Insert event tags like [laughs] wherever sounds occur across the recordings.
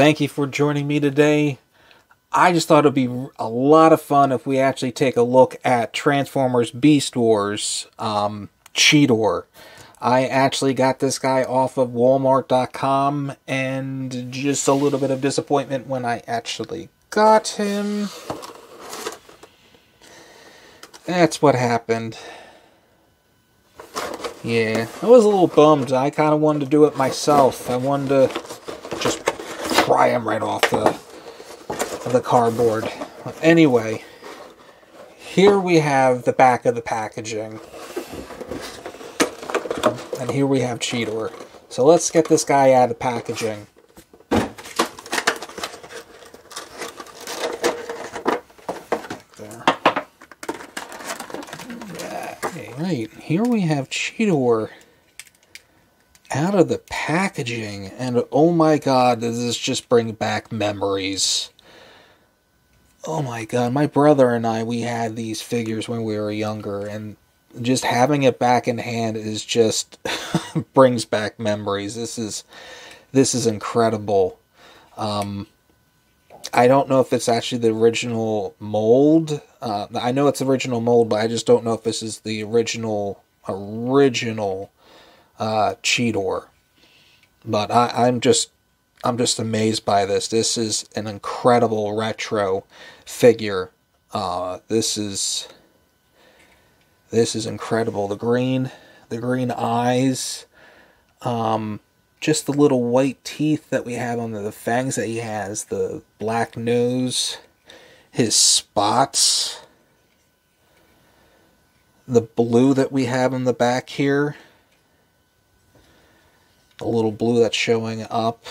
Thank you for joining me today. I just thought it'd be a lot of fun if we actually take a look at Transformers Beast Wars um, Cheetor. I actually got this guy off of Walmart.com and just a little bit of disappointment when I actually got him. That's what happened. Yeah, I was a little bummed. I kind of wanted to do it myself. I wanted to pry him right off the, the cardboard. Anyway, here we have the back of the packaging. And here we have Cheetor. So let's get this guy out of packaging. Right. Here we have Cheetor out of the packaging. And oh my god, does this just bring back memories. Oh my god, my brother and I, we had these figures when we were younger, and just having it back in hand is just [laughs] brings back memories. This is this is incredible. Um, I don't know if it's actually the original mold. Uh, I know it's original mold, but I just don't know if this is the original original uh, Cheetor. But I, I'm just I'm just amazed by this. This is an incredible retro figure. Uh, this is this is incredible. The green, the green eyes, um, just the little white teeth that we have on the, the fangs that he has, the black nose, his spots, the blue that we have in the back here, the little blue that's showing up.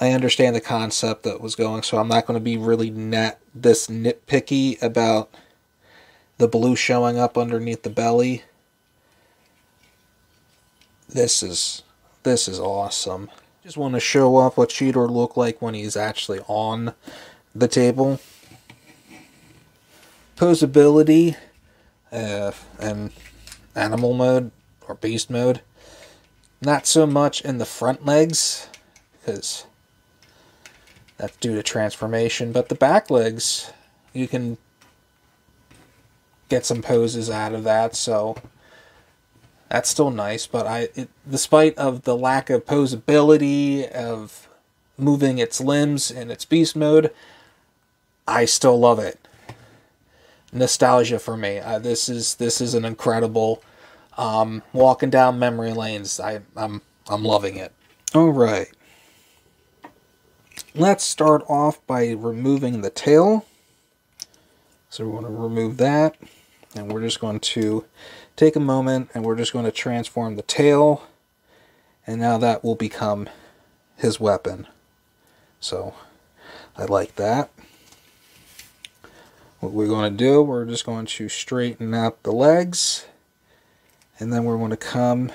I understand the concept that was going, so I'm not going to be really net this nitpicky about the blue showing up underneath the belly. This is this is awesome. Just want to show off what Cheetor looked like when he's actually on the table. Posability uh, and animal mode or beast mode. Not so much in the front legs because that's due to transformation, but the back legs you can get some poses out of that, so that's still nice. But I, it, despite of the lack of posability of moving its limbs in its beast mode, I still love it. Nostalgia for me. Uh, this is this is an incredible um, walking down memory lanes. I, I'm I'm loving it. All right. Let's start off by removing the tail. So we want to remove that. And we're just going to take a moment and we're just going to transform the tail. And now that will become his weapon. So I like that. What we're going to do, we're just going to straighten out the legs. And then we're going to come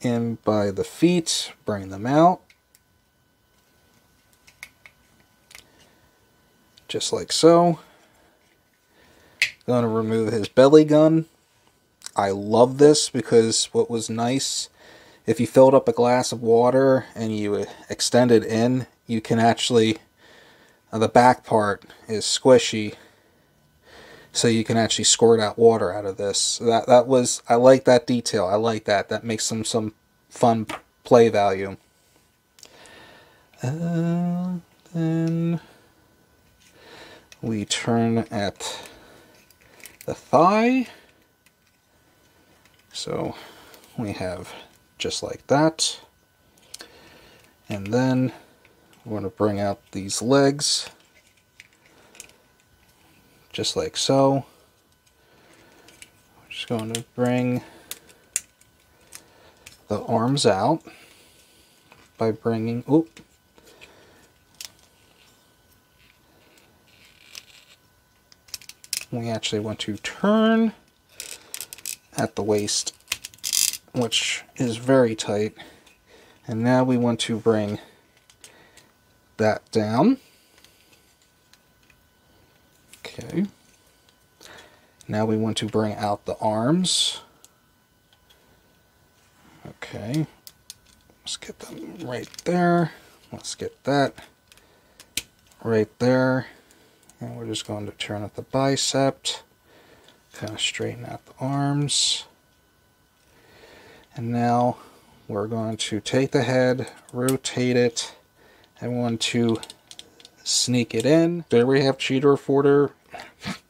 in by the feet, bring them out. Just like so. Going to remove his belly gun. I love this because what was nice, if you filled up a glass of water and you extend it in, you can actually, uh, the back part is squishy, so you can actually squirt out water out of this. That that was, I like that detail. I like that. That makes some some fun play value. Uh, then we turn at the thigh. So we have just like that. And then we're going to bring out these legs just like so. We're just going to bring the arms out by bringing, oop, we actually want to turn at the waist, which is very tight. And now we want to bring that down. Okay. Now we want to bring out the arms. Okay. Let's get them right there. Let's get that right there. And we're just going to turn up the bicep, kind of straighten out the arms. And now we're going to take the head, rotate it, and want to sneak it in. There we have Cheetor Forder. [laughs]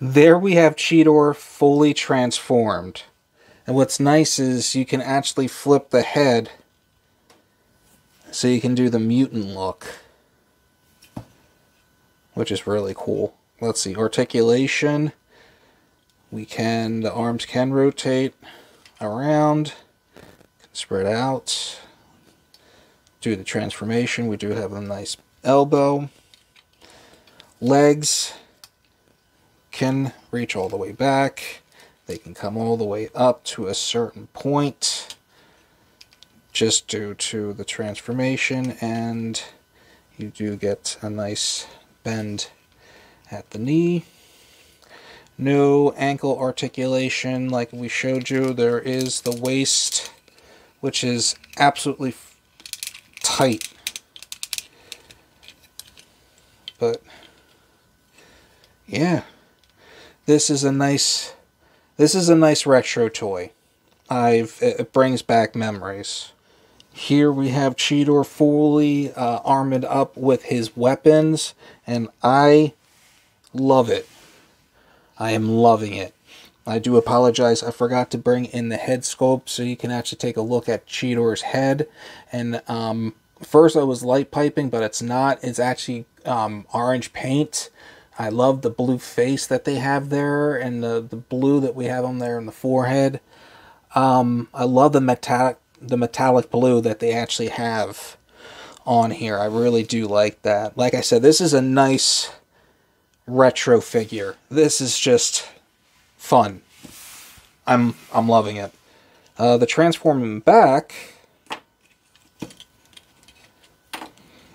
there we have Cheetor fully transformed. And what's nice is you can actually flip the head so you can do the mutant look. Which is really cool. Let's see, articulation. We can, the arms can rotate around, can spread out, do the transformation. We do have a nice elbow. Legs can reach all the way back. They can come all the way up to a certain point just due to the transformation and you do get a nice bend at the knee. No ankle articulation like we showed you. There is the waist, which is absolutely tight. But, yeah. This is a nice, this is a nice retro toy. I've, it brings back memories. Here we have Cheetor fully uh, armored up with his weapons, and I love it. I am loving it. I do apologize, I forgot to bring in the head sculpt so you can actually take a look at Cheetor's head. And um, first I was light piping, but it's not. It's actually um, orange paint. I love the blue face that they have there and the, the blue that we have on there in the forehead. Um, I love the metallic the metallic blue that they actually have on here. I really do like that. Like I said, this is a nice retro figure. This is just fun. I'm I'm loving it. Uh, the transforming back.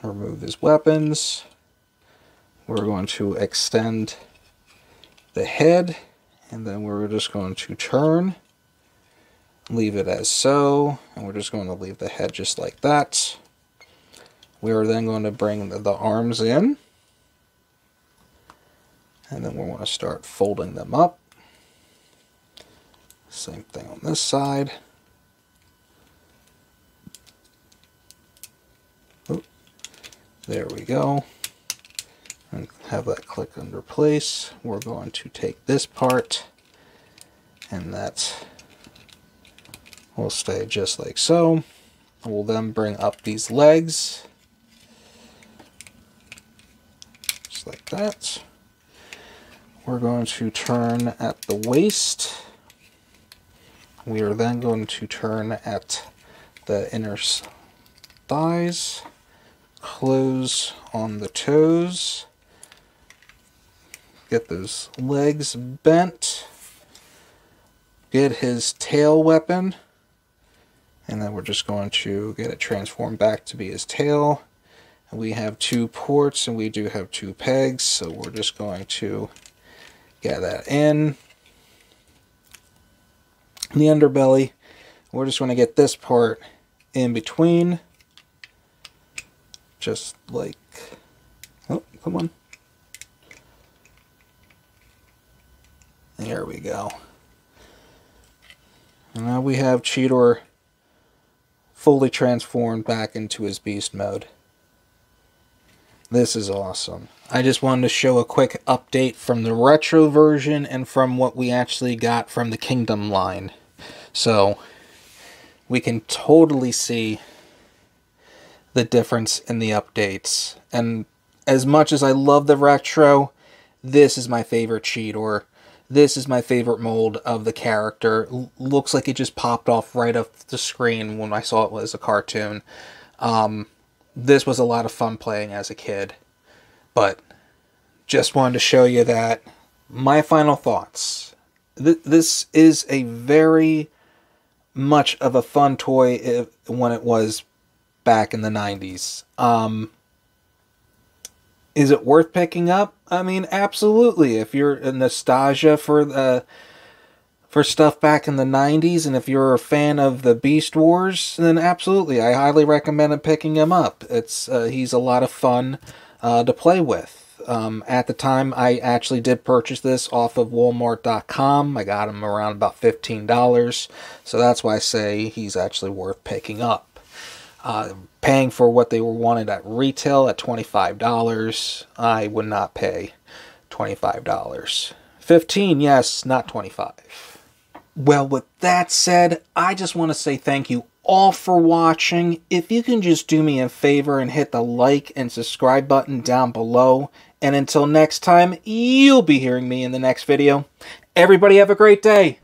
Remove his weapons. We're going to extend the head, and then we're just going to turn, leave it as so, and we're just going to leave the head just like that. We are then going to bring the, the arms in, and then we want to start folding them up. Same thing on this side. Oop. There we go. And have that click under place. We're going to take this part and that will stay just like so. We'll then bring up these legs. Just like that. We're going to turn at the waist. We are then going to turn at the inner thighs, close on the toes, get those legs bent, get his tail weapon, and then we're just going to get it transformed back to be his tail. And we have two ports and we do have two pegs, so we're just going to get that in. The underbelly, we're just going to get this part in between, just like, oh, come on. There we go. And now we have Cheetor fully transformed back into his beast mode. This is awesome. I just wanted to show a quick update from the retro version and from what we actually got from the Kingdom line. So, we can totally see the difference in the updates. And as much as I love the retro, this is my favorite Cheetor. This is my favorite mold of the character. L looks like it just popped off right off the screen when I saw it as a cartoon. Um, this was a lot of fun playing as a kid. But just wanted to show you that. My final thoughts. Th this is a very much of a fun toy if, when it was back in the 90s. Um, is it worth picking up? I mean, absolutely. If you're a nostalgia for the for stuff back in the 90s, and if you're a fan of the Beast Wars, then absolutely, I highly recommend picking him up. It's uh, He's a lot of fun uh, to play with. Um, at the time, I actually did purchase this off of Walmart.com. I got him around about $15, so that's why I say he's actually worth picking up. Uh, paying for what they were wanted at retail at $25, I would not pay $25. 15, yes, not 25. Well, with that said, I just want to say thank you all for watching. If you can just do me a favor and hit the like and subscribe button down below. And until next time, you'll be hearing me in the next video. Everybody have a great day.